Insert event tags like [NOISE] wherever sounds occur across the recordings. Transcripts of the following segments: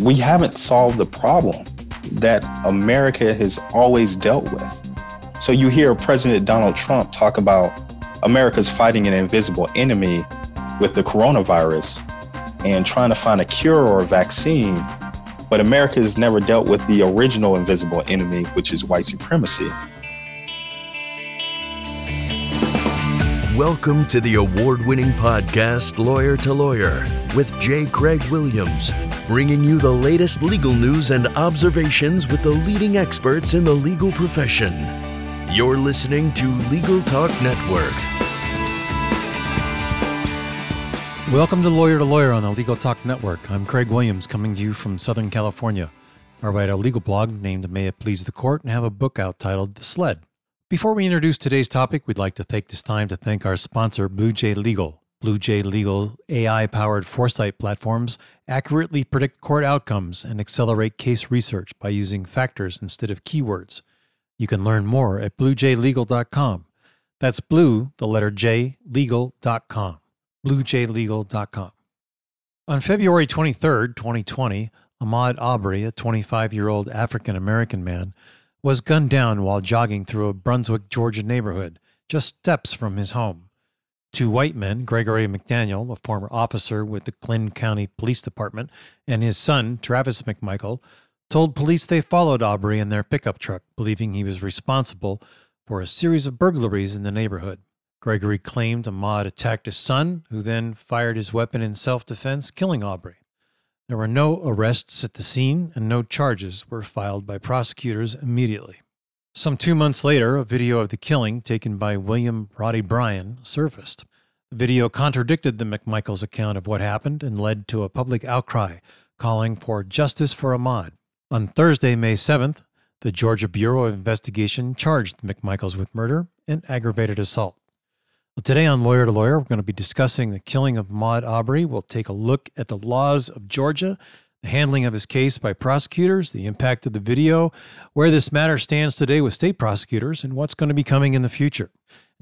we haven't solved the problem that America has always dealt with. So you hear President Donald Trump talk about America's fighting an invisible enemy with the coronavirus and trying to find a cure or a vaccine. But America has never dealt with the original invisible enemy, which is white supremacy. Welcome to the award winning podcast, Lawyer to Lawyer, with J. Craig Williams, bringing you the latest legal news and observations with the leading experts in the legal profession. You're listening to Legal Talk Network. Welcome to Lawyer to Lawyer on the Legal Talk Network. I'm Craig Williams, coming to you from Southern California. I write a legal blog named May It Please the Court and have a book out titled The Sled. Before we introduce today's topic, we'd like to take this time to thank our sponsor, BlueJ Legal. BlueJ Legal AI powered foresight platforms accurately predict court outcomes and accelerate case research by using factors instead of keywords. You can learn more at bluejlegal.com. That's blue, the letter J, legal.com. bluejlegal.com. On February 23, 2020, Ahmaud Arbery, a 25 year old African American man, was gunned down while jogging through a Brunswick, Georgia neighborhood, just steps from his home. Two white men, Gregory McMichael, a former officer with the Glynn County Police Department, and his son, Travis McMichael, told police they followed Arbery in their pickup truck, believing he was responsible for a series of burglaries in the neighborhood. Gregory claimed Ahmaud attacked his son, who then fired his weapon in self defense, killing Arbery. There were no arrests at the scene, and no charges were filed by prosecutors immediately. Some two months later, a video of the killing taken by William Roddy Bryan surfaced. The video contradicted the McMichaels' account of what happened and led to a public outcry calling for justice for Ahmaud. On Thursday, May 7th, the Georgia Bureau of Investigation charged McMichaels with murder and aggravated assault. Well, today on Lawyer to Lawyer, we're going to be discussing the killing of Ahmaud Arbery. We'll take a look at the laws of Georgia, the handling of his case by prosecutors, the impact of the video, where this matter stands today with state prosecutors, and what's going to be coming in the future.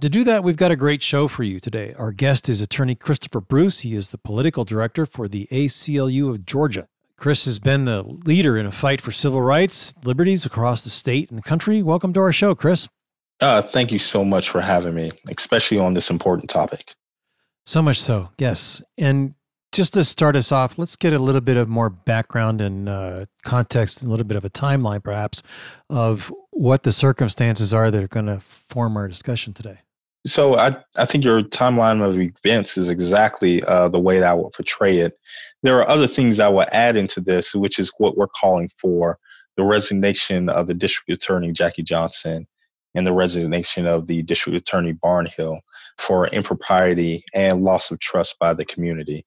To do that, we've got a great show for you today. Our guest is attorney Christopher Bruce. He is the political director for the ACLU of Georgia. Chris has been the leader in a fight for civil rights, liberties across the state and the country. Welcome to our show, Chris. Uh, thank you so much for having me, especially on this important topic. So much so, yes. And just to start us off, let's get a little bit of more background and uh, context, a little bit of a timeline, perhaps, of what the circumstances are that are going to form our discussion today. So I, I think your timeline of events is exactly uh, the way that I would portray it. There are other things I will add into this, which is what we're calling for the resignation of the district attorney Jackie Johnson and the resignation of the district attorney Barnhill for impropriety and loss of trust by the community.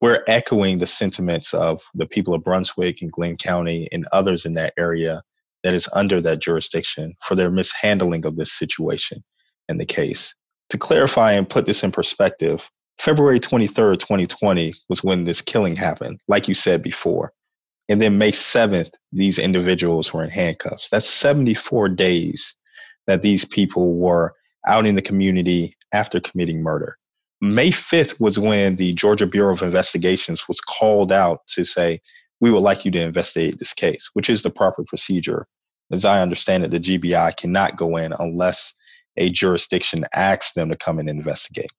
We're echoing the sentiments of the people of Brunswick and Glynn County and others in that area that is under that jurisdiction for their mishandling of this situation and the case. To clarify and put this in perspective, February 23rd, 2020 was when this killing happened, like you said before. And then May 7th, these individuals were in handcuffs. That's 74 days that these people were out in the community after committing murder. May 5th was when the Georgia Bureau of Investigations was called out to say, we would like you to investigate this case, which is the proper procedure. As I understand it, the GBI cannot go in unless a jurisdiction asks them to come and investigate.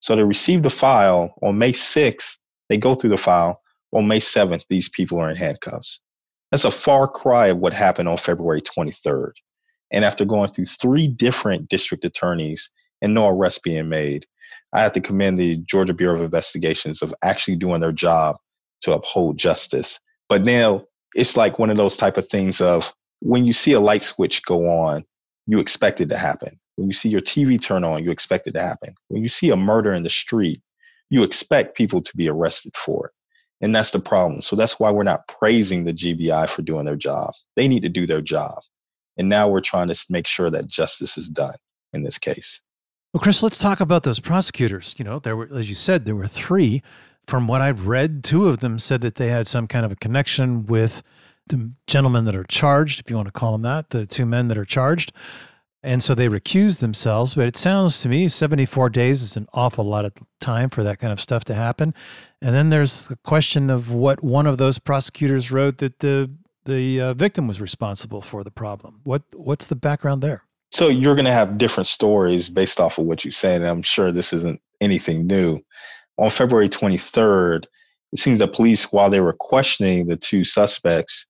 So they receive the file on May 6th, they go through the file. On May 7th, these people are in handcuffs. That's a far cry of what happened on February 23rd. And after going through three different district attorneys and no arrest being made, I have to commend the Georgia Bureau of Investigations of actually doing their job to uphold justice. But now it's like one of those type of things of when you see a light switch go on, you expect it to happen. When you see your TV turn on, you expect it to happen. When you see a murder in the street, you expect people to be arrested for it. And that's the problem. So that's why we're not praising the GBI for doing their job. They need to do their job. And now we're trying to make sure that justice is done in this case. Well, Chris, let's talk about those prosecutors. You know, there were, as you said, there were three. From what I've read, two of them said that they had some kind of a connection with the gentlemen that are charged, if you want to call them that, the two men that are charged. And so they recused themselves. But it sounds to me 74 days is an awful lot of time for that kind of stuff to happen. And then there's the question of what one of those prosecutors wrote that the the uh, victim was responsible for the problem. What what's the background there? So you're going to have different stories based off of what you said. And I'm sure this isn't anything new. On February 23rd, it seems that police, while they were questioning the two suspects,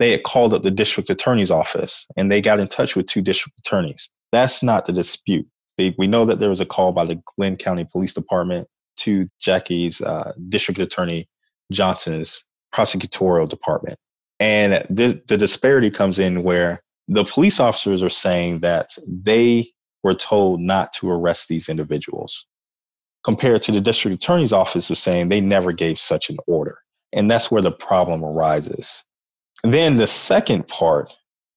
they had called up the district attorney's office and they got in touch with two district attorneys. That's not the dispute. They, we know that there was a call by the Glynn County Police Department to Jackie's uh, district attorney Johnson's prosecutorial department. And the disparity comes in where the police officers are saying that they were told not to arrest these individuals, compared to the district attorney's office of saying they never gave such an order. And that's where the problem arises. Then the second part,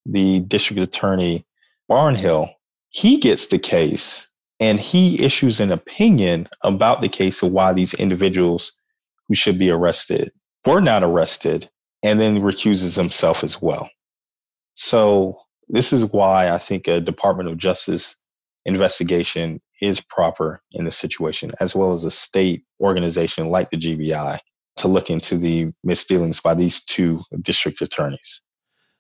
the district attorney Barnhill, he gets the case and he issues an opinion about the case of why these individuals who should be arrested were not arrested and then recuses himself as well. So, this is why I think a Department of Justice investigation is proper in this situation, as well as a state organization like the GBI to look into the misdealings by these two district attorneys.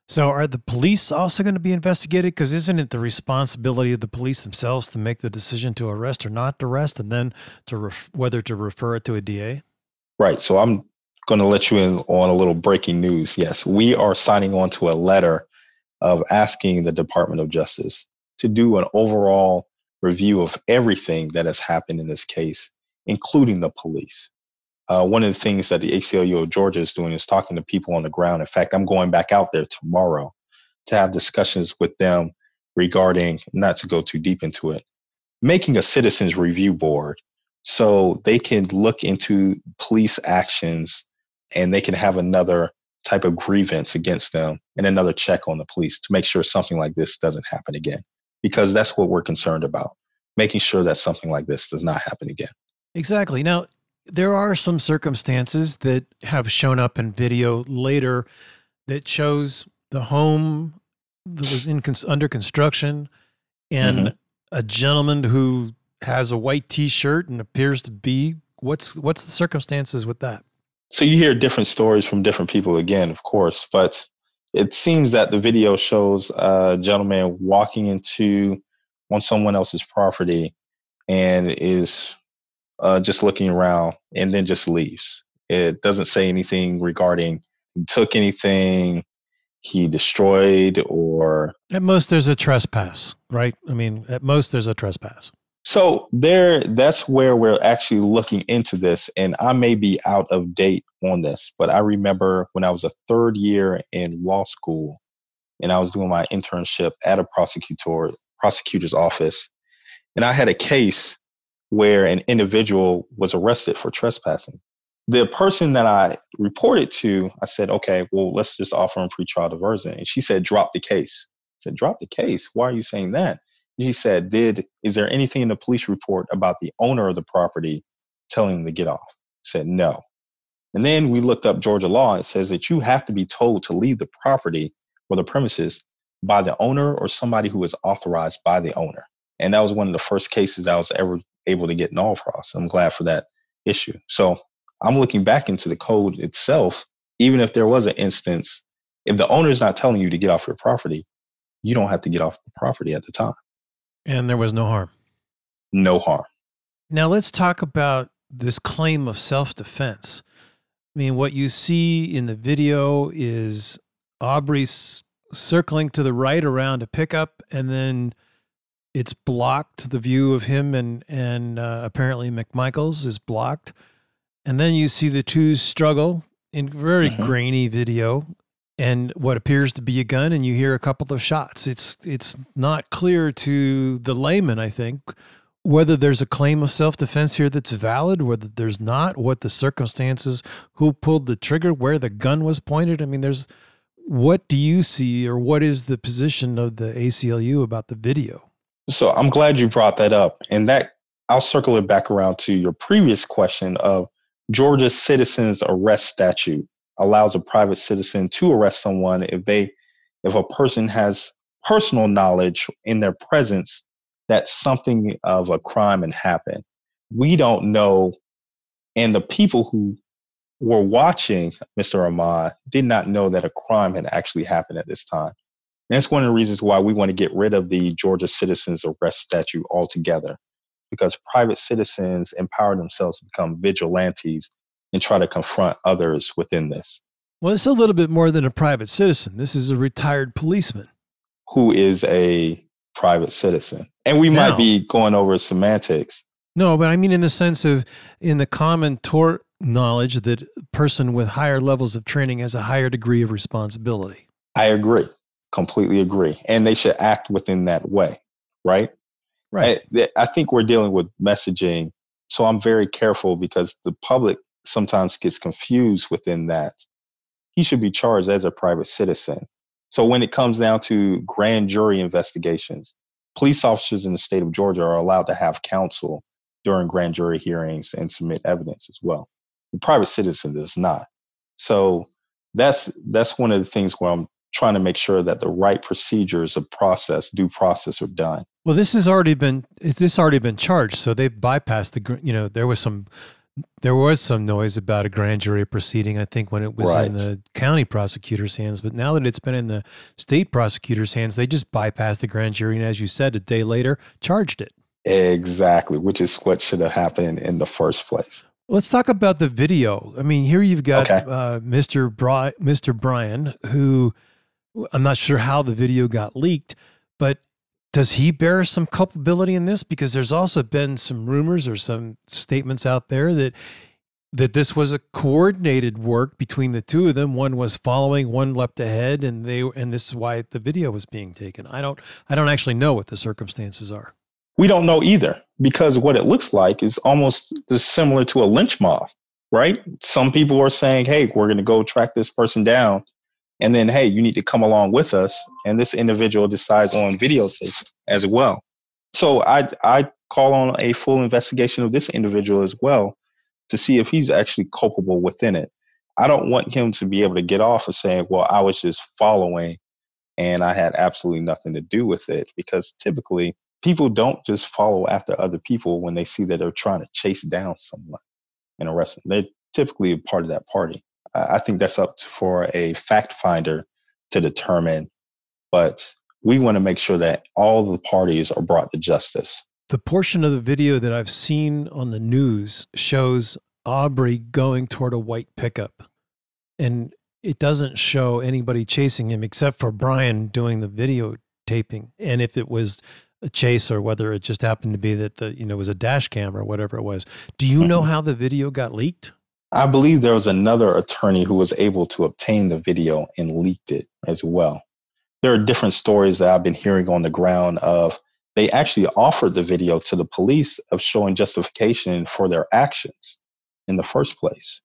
So, are the police also going to be investigated? Because isn't it the responsibility of the police themselves to make the decision to arrest or not to arrest, and then to ref- whether to refer it to a DA? Right. So, I'm going to let you in on a little breaking news. Yes, we are signing on to a letter of asking the Department of Justice to do an overall review of everything that has happened in this case, including the police. Uh, one of the things that the ACLU of Georgia is doing is talking to people on the ground. In fact, I'm going back out there tomorrow to have discussions with them regarding, not to go too deep into it, making a citizens review board so they can look into police actions and they can have another type of grievance against them and another check on the police to make sure something like this doesn't happen again. Because that's what we're concerned about, making sure that something like this does not happen again. Exactly. Now, there are some circumstances that have shown up in video later that shows the home that was in under construction and mm-hmm. a gentleman who has a white t-shirt and appears to be what's what's the circumstances with that so you hear different stories from different people again, of course, but it seems that the video shows a gentleman walking into on someone else's property and is uh, just looking around and then just leaves. It doesn't say anything regarding he took anything, he destroyed, or at most there's a trespass, right? I mean, at most there's a trespass. So there, that's where we're actually looking into this, and I may be out of date on this, but I remember when I was a third year in law school, and I was doing my internship at a prosecutor prosecutor's office, and I had a case where an individual was arrested for trespassing. The person that I reported to, I said, okay, well, let's just offer him pretrial diversion. And she said, drop the case. I said, drop the case. Why are you saying that? He said, "Did is there anything in the police report about the owner of the property telling him to get off?" Said, "No." And then we looked up Georgia law. It says that you have to be told to leave the property or the premises by the owner or somebody who is authorized by the owner. And that was one of the first cases I was ever able to get in Allfrost. I'm glad for that issue. So I'm looking back into the code itself. Even if there was an instance, if the owner is not telling you to get off your property, you don't have to get off the property at the time. And there was no harm. No harm. Now let's talk about this claim of self defense. I mean, what you see in the video is Arbery circling to the right around a pickup, and then it's blocked. The view of him and and uh, apparently McMichaels is blocked, and then you see the two struggle in very mm-hmm. grainy video and what appears to be a gun and you hear a couple of shots. It's it's not clear to the layman i think whether there's a claim of self-defense here that's valid whether there's not what the circumstances who pulled the trigger where the gun was pointed. I mean there's what do you see or what is the position of the aclu about the video? So i'm glad you brought that up and that i'll circle it back around to your previous question of georgia's citizens arrest statute allows a private citizen to arrest someone if they if a person has personal knowledge in their presence that something of a crime had happened. We don't know, and the people who were watching Mr. Ahmaud did not know that a crime had actually happened at this time. And that's one of the reasons why we want to get rid of the Georgia Citizens Arrest Statute altogether, because private citizens empower themselves to become vigilantes and try to confront others within this. Well, it's a little bit more than a private citizen. This is a retired policeman who is a private citizen. And we now, might be going over semantics. No, but I mean in the sense of in the common tort knowledge that person with higher levels of training has a higher degree of responsibility. I agree. Completely agree. And they should act within that way, right? Right. I, I think we're dealing with messaging. So I'm very careful because the public sometimes gets confused within that. He should be charged as a private citizen. So when it comes down to grand jury investigations, police officers in the state of Georgia are allowed to have counsel during grand jury hearings and submit evidence as well. The private citizen does not. So that's that's one of the things where I'm trying to make sure that the right procedures of process, due process, are done. Well, this has already been this already been charged, so they've bypassed the. You know, there was some there was some noise about a grand jury proceeding, I think, when it was right. in the county prosecutor's hands. But now that it's been in the state prosecutor's hands, they just bypassed the grand jury. And as you said, a day later, charged it. Exactly, which is what should have happened in the first place. Let's talk about the video. I mean, here you've got okay. uh, Mr. Bri- Mr. Bryan, who I'm not sure how the video got leaked, but does he bear some culpability in this? Because there's also been some rumors or some statements out there that that this was a coordinated work between the two of them. One was following, one leapt ahead, and they and this is why the video was being taken. I don't I don't actually know what the circumstances are. We don't know either because what it looks like is almost similar to a lynch mob, right? Some people are saying, "Hey, we're going to go track this person down," and then hey you need to come along with us and this individual decides on videotape as well. So i i call on a full investigation of this individual as well to see if he's actually culpable within it. I don't want him to be able to get off of saying well i was just following and i had absolutely nothing to do with it because typically people don't just follow after other people when they see that they're trying to chase down someone and arrest them. They're typically a part of that party I think that's up for a fact finder to determine. But we want to make sure that all the parties are brought to justice. The portion of the video that I've seen on the news shows Arbery going toward a white pickup. And it doesn't show anybody chasing him except for Bryan doing the videotaping. And if it was a chase or whether it just happened to be that the you know was a dash cam or whatever it was. Do you know [LAUGHS] how the video got leaked? I believe there was another attorney who was able to obtain the video and leaked it as well. There are different stories that I've been hearing on the ground of they actually offered the video to the police of showing justification for their actions in the first place.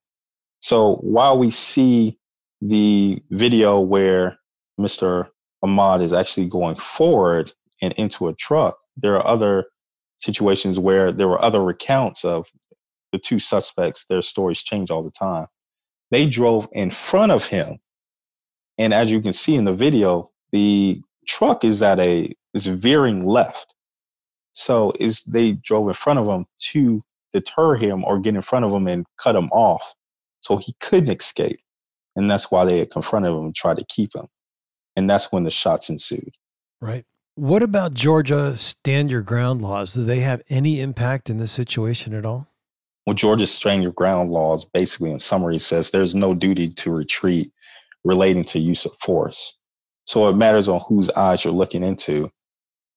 So while we see the video where Mr. Ahmaud is actually going forward and into a truck, there are other situations where there were other recounts of the two suspects, their stories change all the time. They drove in front of him. And as you can see in the video, the truck is at a is veering left. So is they drove in front of him to deter him or get in front of him and cut him off. So he couldn't escape. And that's why they confronted him and tried to keep him. And that's when the shots ensued. Right. What about Georgia stand your ground laws? Do they have any impact in this situation at all? Well, Georgia's stand your ground laws basically, in summary, says there's no duty to retreat relating to use of force. So it matters on whose eyes you're looking into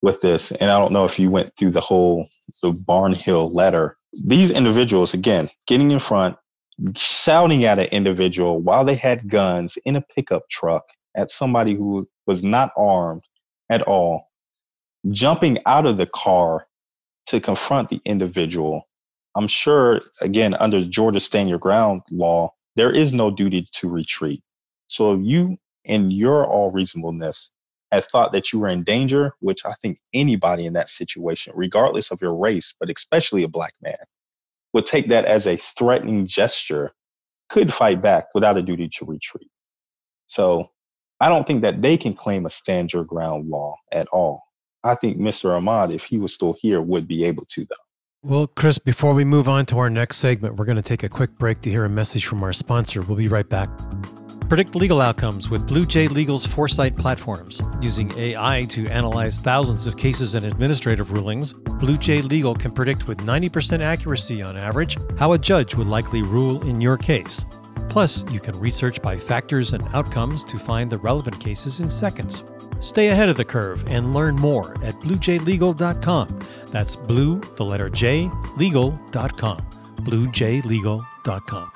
with this. And I don't know if you went through the whole the Barnhill letter. These individuals, again, getting in front, shouting at an individual while they had guns in a pickup truck at somebody who was not armed at all, jumping out of the car to confront the individual I'm sure, again, under Georgia Stand Your Ground law, there is no duty to retreat. So if you, in your all reasonableness, had thought that you were in danger, which I think anybody in that situation, regardless of your race, but especially a black man, would take that as a threatening gesture, could fight back without a duty to retreat. So I don't think that they can claim a stand your ground law at all. I think Mr. Ahmaud, if he was still here, would be able to, though. Well, Chris, before we move on to our next segment, we're going to take a quick break to hear a message from our sponsor. We'll be right back. Predict legal outcomes with Blue J Legal's Foresight platforms. Using AI to analyze thousands of cases and administrative rulings, Blue J Legal can predict with 90% accuracy on average how a judge would likely rule in your case. Plus, you can research by factors and outcomes to find the relevant cases in seconds. Stay ahead of the curve and learn more at bluejlegal.com. That's blue, the letter J, legal.com. bluejlegal.com.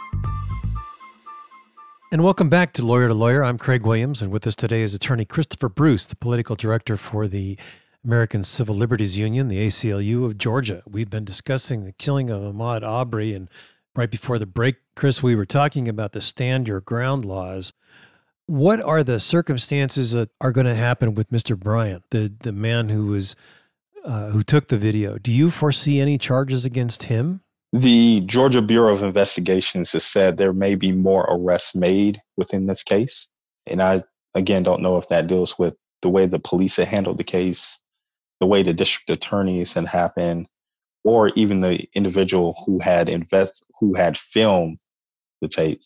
And welcome back to Lawyer to Lawyer. I'm Craig Williams, and with us today is attorney Christopher Bruce, the political director for the American Civil Liberties Union, the ACLU of Georgia. We've been discussing the killing of Ahmaud Arbery and right before the break, Chris, we were talking about the stand your ground laws. What are the circumstances that are going to happen with Mr. Bryant, the the man who was uh, who took the video? Do you foresee any charges against him? The Georgia Bureau of Investigations has said there may be more arrests made within this case. And I, again, don't know if that deals with the way the police have handled the case, the way the district attorneys had happened, or even the individual who had invest who had filmed the tape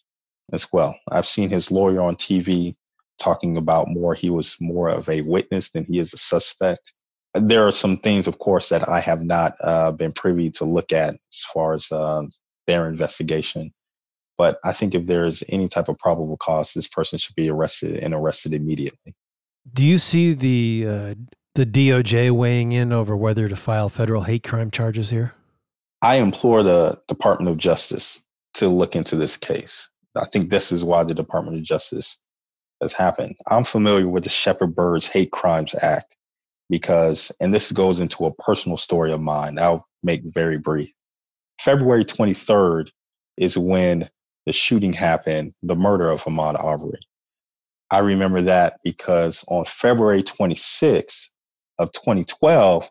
as well. I've seen his lawyer on TV talking about more. He was more of a witness than he is a suspect there are some things, of course, that I have not uh, been privy to look at as far as uh, their investigation. But I think if there is any type of probable cause, this person should be arrested and arrested immediately. Do you see the uh, the DOJ weighing in over whether to file federal hate crime charges here? I implore the Department of Justice to look into this case. I think this is why the Department of Justice has happened. I'm familiar with the Shepard Byrds Hate Crimes Act, because, and this goes into a personal story of mine, I'll make very brief. February 23rd is when the shooting happened, the murder of Ahmaud Arbery. I remember that because on February 26th of 2012,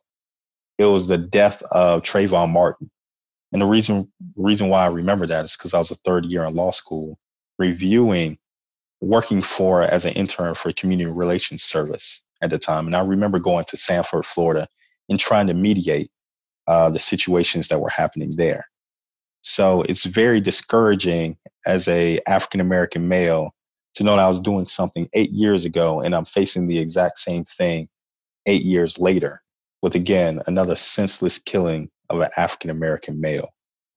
it was the death of Trayvon Martin. And the reason reason why I remember that is because I was a third year in law school reviewing, working for as an intern for community relations service at the time. And I remember going to Sanford, Florida, and trying to mediate uh, the situations that were happening there. So it's very discouraging as a African American male to know that I was doing something eight years ago and I'm facing the exact same thing eight years later with again another senseless killing of an African American male.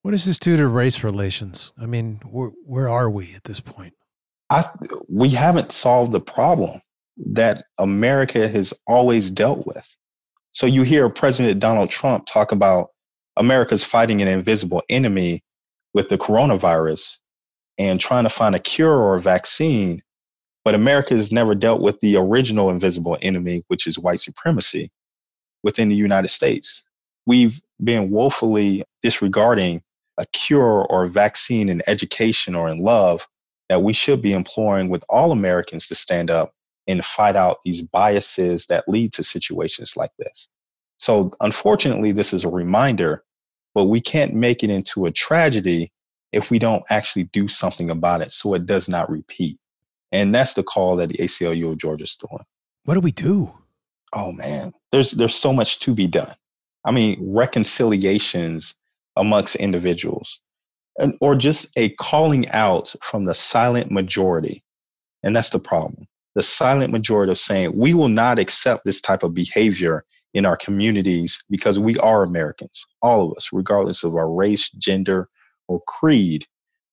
What does this do to race relations? I mean, where, where are we at this point? I, we haven't solved the problem that America has always dealt with. So you hear President Donald Trump talk about America's fighting an invisible enemy with the coronavirus and trying to find a cure or a vaccine. But America has never dealt with the original invisible enemy, which is white supremacy within the United States. We've been woefully disregarding a cure or a vaccine in education or in love that we should be imploring with all Americans to stand up and fight out these biases that lead to situations like this. So, unfortunately, this is a reminder, but we can't make it into a tragedy if we don't actually do something about it so it does not repeat. And that's the call that the ACLU of Georgia is doing. What do we do? Oh man, there's there's so much to be done. I mean, reconciliations amongst individuals, and, or just a calling out from the silent majority. And that's the problem the silent majority of saying we will not accept this type of behavior in our communities because we are Americans, all of us, regardless of our race, gender, or creed.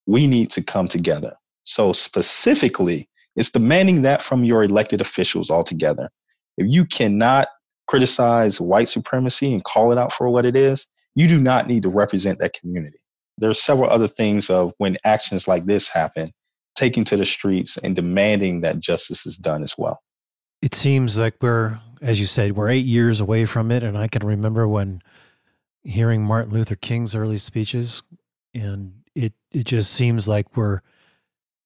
We need to come together. So, specifically, it's demanding that from your elected officials altogether. If you cannot criticize white supremacy and call it out for what it is, you do not need to represent that community. There are several other things of when actions like this happen taking to the streets and demanding that justice is done as well. It seems like we're, as you said, we're eight years away from it. And I can remember when hearing Martin Luther King's early speeches, and it, it just seems like we're,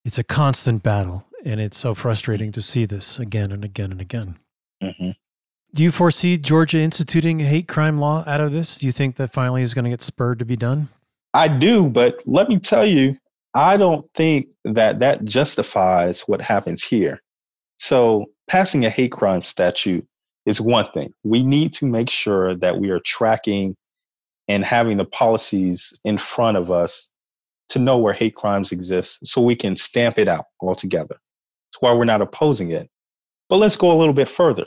it's a constant battle. And it's so frustrating to see this again and again and again. Mm-hmm. Do you foresee Georgia instituting a hate crime law out of this? Do you think that finally is going to get spurred to be done? I do, but let me tell you, I don't think that that justifies what happens here. So, passing a hate crime statute is one thing. We need to make sure that we are tracking and having the policies in front of us to know where hate crimes exist so we can stamp it out altogether. That's why we're not opposing it. But let's go a little bit further.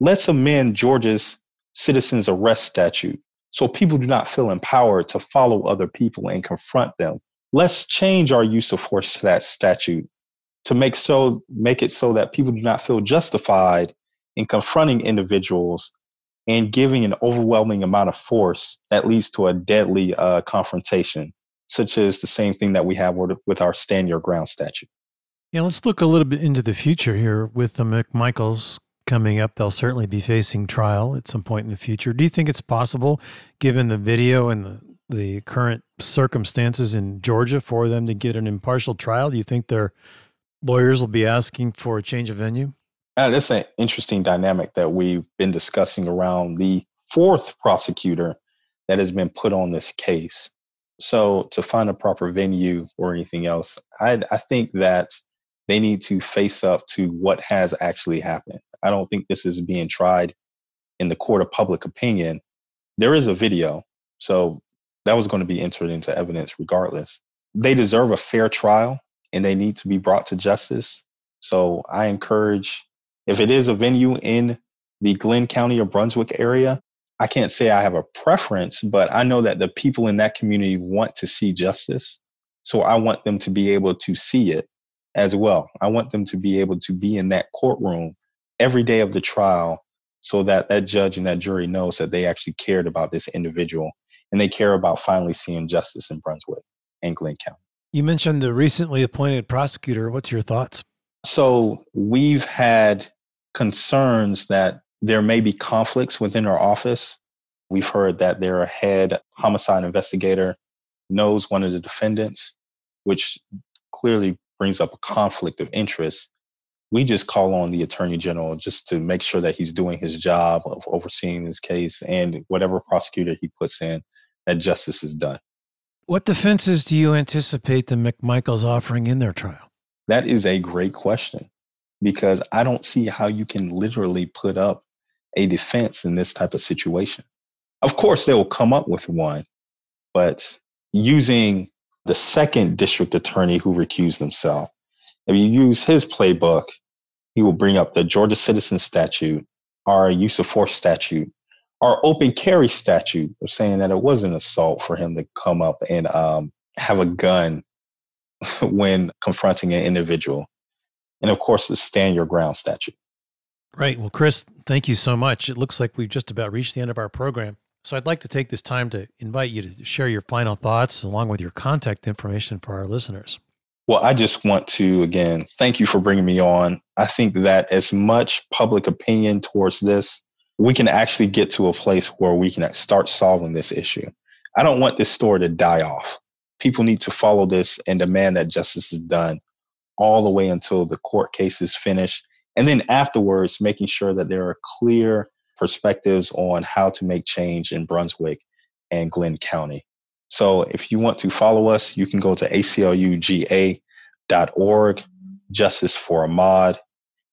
Let's amend Georgia's citizens arrest statute so people do not feel empowered to follow other people and confront them. Let's change our use of force statute to make so make it so that people do not feel justified in confronting individuals and giving an overwhelming amount of force that leads to a deadly uh, confrontation, such as the same thing that we have with our stand your ground statute. Yeah, let's look a little bit into the future here with the McMichaels coming up. They'll certainly be facing trial at some point in the future. Do you think it's possible, given the video and the, the current circumstances in Georgia, for them to get an impartial trial? Do you think their lawyers will be asking for a change of venue? Uh, that's an interesting dynamic that we've been discussing around the fourth prosecutor that has been put on this case. So, to find a proper venue or anything else, I, I think that they need to face up to what has actually happened. I don't think this is being tried in the court of public opinion. There is a video, so that was going to be entered into evidence regardless. They deserve a fair trial and they need to be brought to justice. So I encourage if it is a venue in the Glynn County or Brunswick area, I can't say I have a preference, but I know that the people in that community want to see justice. So I want them to be able to see it as well. I want them to be able to be in that courtroom every day of the trial so that that judge and that jury knows that they actually cared about this individual and they care about finally seeing justice in Brunswick and Glynn County. You mentioned the recently appointed prosecutor. What's your thoughts? So we've had concerns that there may be conflicts within our office. We've heard that their head homicide investigator knows one of the defendants, which clearly brings up a conflict of interest. We just call on the attorney general just to make sure that he's doing his job of overseeing this case and whatever prosecutor he puts in, that justice is done. What defenses do you anticipate the McMichaels offering in their trial? That is a great question because I don't see how you can literally put up a defense in this type of situation. Of course, they will come up with one, but using the second district attorney who recused himself, if you use his playbook, he will bring up the Georgia Citizen Statute, our use of force statute, our open carry statute saying that it was an assault for him to come up and um, have a gun [LAUGHS] when confronting an individual and of course the stand your ground statute. Right. Well, Chris, thank you so much. It looks like we've just about reached the end of our program. So I'd like to take this time to invite you to share your final thoughts along with your contact information for our listeners. Well, I just want to again thank you for bringing me on. I think that as much public opinion towards this, we can actually get to a place where we can start solving this issue. I don't want this story to die off. People need to follow this and demand that justice is done all the way until the court case is finished. And then afterwards, making sure that there are clear perspectives on how to make change in Brunswick and Glynn County. So if you want to follow us, you can go to acluga.org, Justice for Ahmaud,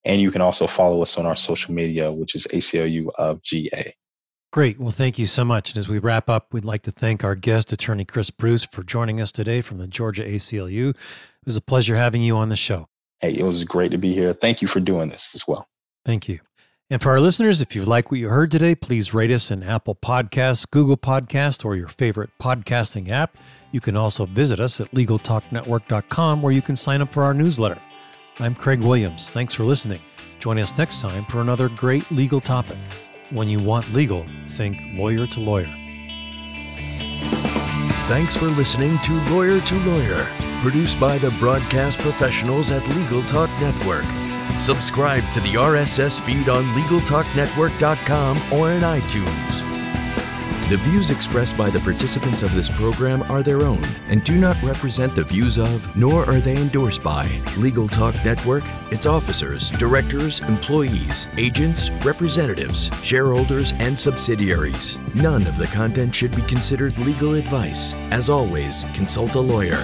and you can also follow us on our social media, which is ACLU of GA. Great. Well, thank you so much. And as we wrap up, we'd like to thank our guest, attorney Chris Bruce, for joining us today from the Georgia ACLU It was a pleasure having you on the show. Hey, it was great to be here. Thank you for doing this as well. Thank you. And for our listeners, if you like what you heard today, please rate us in Apple Podcasts, Google Podcast, or your favorite podcasting app. You can also visit us at LegalTalkNetwork.com where you can sign up for our newsletter. I'm Craig Williams. Thanks for listening. Join us next time for another great legal topic. When you want legal, think lawyer to lawyer. Thanks for listening to Lawyer to Lawyer produced by the broadcast professionals at Legal Talk Network. Subscribe to the RSS feed on LegalTalkNetwork.com or in iTunes. The views expressed by the participants of this program are their own and do not represent the views of, nor are they endorsed by, Legal Talk Network, its officers, directors, employees, agents, representatives, shareholders, and subsidiaries. None of the content should be considered legal advice. As always, consult a lawyer.